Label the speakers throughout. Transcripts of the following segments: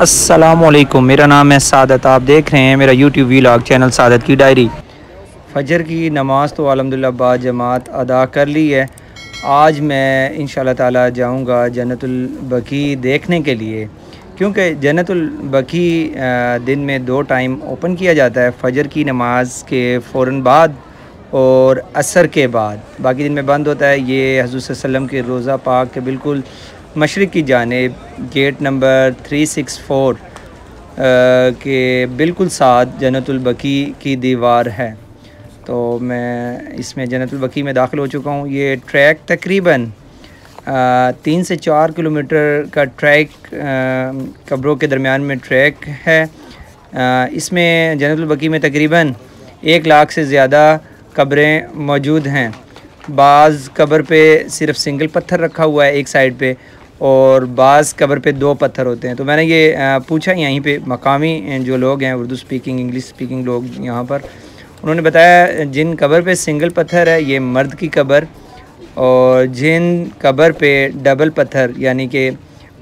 Speaker 1: असलकुम मेरा नाम है सादत। आप देख रहे हैं मेरा यूट्यूब वीलॉग चैनल सादत की डायरी फजर की नमाज़ तो अलहमदिल्ला बाद जमात अदा कर ली है। आज मैं इन ताला जाऊँगा जन्नतुलबकी देखने के लिए। क्योंकि जन्नतुलबकी दिन में दो टाइम ओपन किया जाता है, फजर की नमाज़ के फ़ौर बाद और असर के बाद। बाकी दिन में बंद होता है। ये हजूर वसल्लम के रोज़ा पाक के बिल्कुल मशरक़ की जानब gate number three six four के बिल्कुल साथ जन्नतुलबकी की दीवार है। तो मैं इसमें जन्नतुलबकी में दाखिल हो चुका हूँ। ये ट्रैक तकरीबन तीन से चार किलोमीटर का ट्रैक कब्रों के दरमियान में ट्रैक है। इसमें जन्नतुलबकी में तकरीबन एक लाख से ज़्यादा कब्रें मौजूद हैं। बाज़ कब्र पे सिर्फ़ सिंगल पत्थर रखा हुआ है एक साइड पे। और बाज़ कबर पे दो पत्थर होते हैं। तो मैंने ये पूछा यहीं पे मकामी जो लोग हैं उर्दू स्पीकिंग इंग्लिश स्पीकिंग लोग यहाँ पर। उन्होंने बताया जिन कबर पे सिंगल पत्थर है ये मर्द की कबर और जिन कबर पे डबल पत्थर यानी कि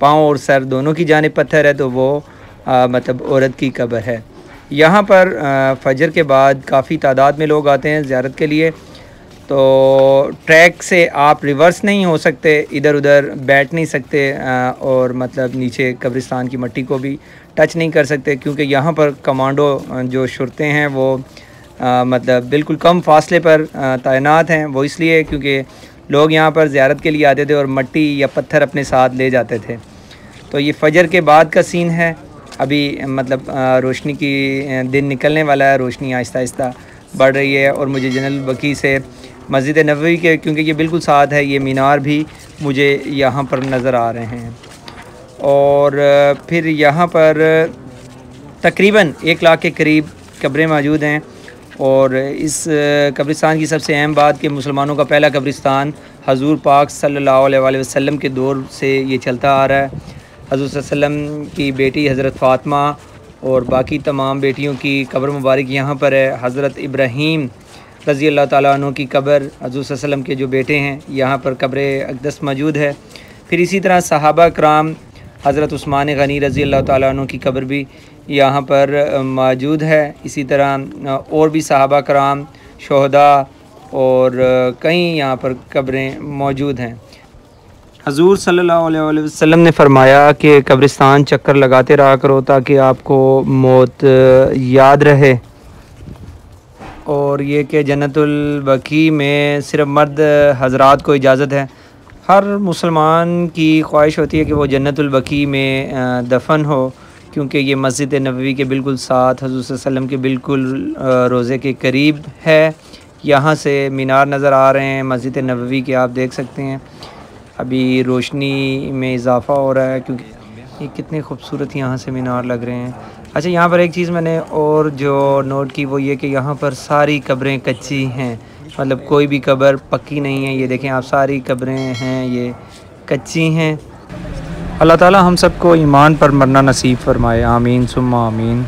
Speaker 1: पाँव और सर दोनों की जानब पत्थर है तो वो आ, मतलब औरत की कबर है। यहाँ पर आ, फजर के बाद काफ़ी तादाद में लोग आते हैं ज़्यारत के लिए। तो ट्रैक से आप रिवर्स नहीं हो सकते इधर उधर बैठ नहीं सकते और मतलब नीचे कब्रिस्तान की मट्टी को भी टच नहीं कर सकते क्योंकि यहाँ पर कमांडो जो शुरते हैं वो आ, मतलब बिल्कुल कम फासले पर तैनात हैं। वो इसलिए क्योंकि लोग यहाँ पर ज़्यारत के लिए आते थे और मट्टी या पत्थर अपने साथ ले जाते थे। तो ये फजर के बाद का सीन है। अभी मतलब रोशनी की दिन निकलने वाला है रोशनी आहिस्ता आहिस्ता बढ़ रही है और मुझे जनरल बकी से मस्जिद नबी के, क्योंकि ये बिल्कुल साथ है, ये मीनार भी मुझे यहाँ पर नज़र आ रहे हैं। और फिर यहाँ पर तकरीबन एक लाख के करीब कब्रें मौजूद हैं। और इस कब्रिस्तान की सबसे अहम बात कि मुसलमानों का पहला कब्रिस्तान हजूर पाक सल्लल्लाहु अलैहि वसल्लम के दौर से ये चलता आ रहा है। हजूर वसल्लम की बेटी हज़रत फ़ातिमा और बाकी तमाम बेटियों की कब्र मुबारक यहाँ पर है। हज़रत इब्राहीम रज़ी अल्लाह तु की कब्र हजूर के जो बेटे हैं, यहाँ पर कब्र अकदस मौजूद है। फिर इसी तरह सहाबा कराम हज़रत उस्मान गनी रज़ी अल्लाह तु की कब्र भी यहाँ पर मौजूद है। इसी तरह और भी सहाबा कराम शहदा और कई यहाँ पर कब्रें मौजूद हैं। हजूर अलैहि वसल्लम ने फरमाया कि कब्रिस्तान चक्कर लगाते रहा करो ताकि आपको मौत याद रहे। और ये कि जन्नतुलबकी में सिर्फ़ मर्द हजरात को इजाज़त है। हर मुसलमान की ख्वाहिश होती है कि वो जन्नतुलबकी में दफन हो, क्योंकि ये मस्जिद नबवी के बिल्कुल साथ हजूर वसल्लम के बिल्कुल रोज़े के करीब है। यहाँ से मीनार नज़र आ रहे हैं, मस्जिद नबवी के आप देख सकते हैं। अभी रोशनी में इजाफ़ा हो रहा है, क्योंकि ये कितने खूबसूरत यहाँ से मीनार लग रहे हैं। अच्छा यहाँ पर एक चीज़ मैंने और जो नोट की, वो ये कि यहाँ पर सारी कब्रें कच्ची हैं। मतलब कोई भी कब्र पक्की नहीं है, ये देखें आप, सारी कब्रें हैं, ये कच्ची हैं। अल्लाह ताला हम सबको ईमान पर मरना नसीब फरमाए। आमीन, सुम्मा आमीन।